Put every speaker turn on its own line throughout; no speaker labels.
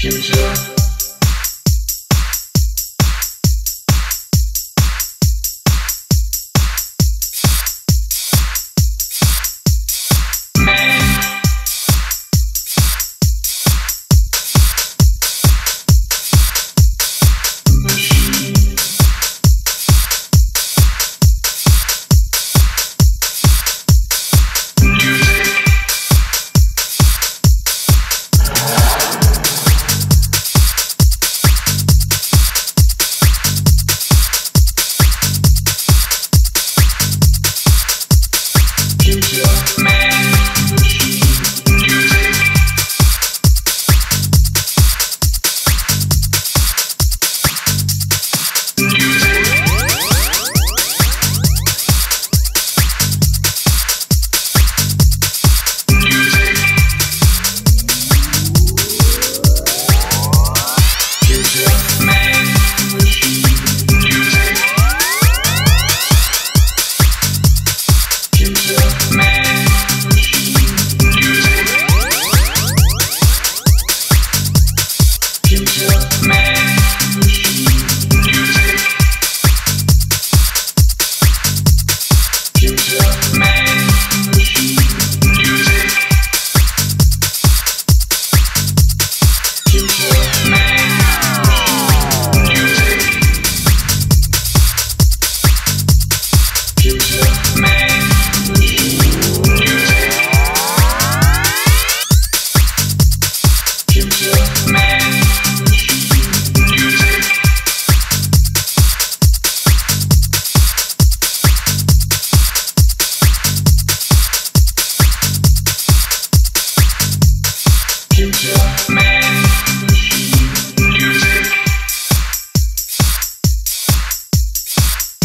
future. Yeah.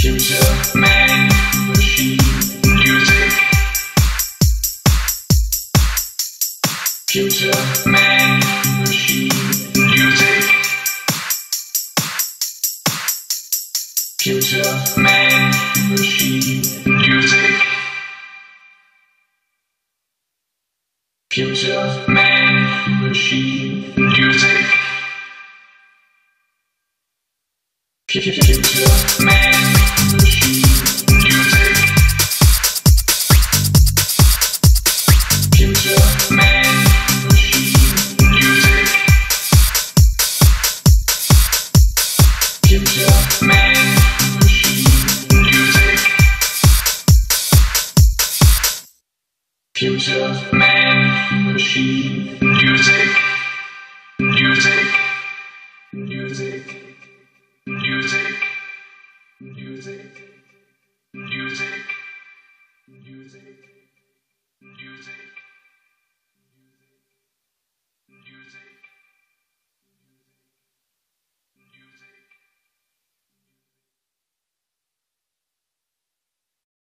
Future man, machine, music. Future man, machine, music. Future man, machine, music. Future man, machine, music. Computer, man. Future man, machine, music, music, music, music, music.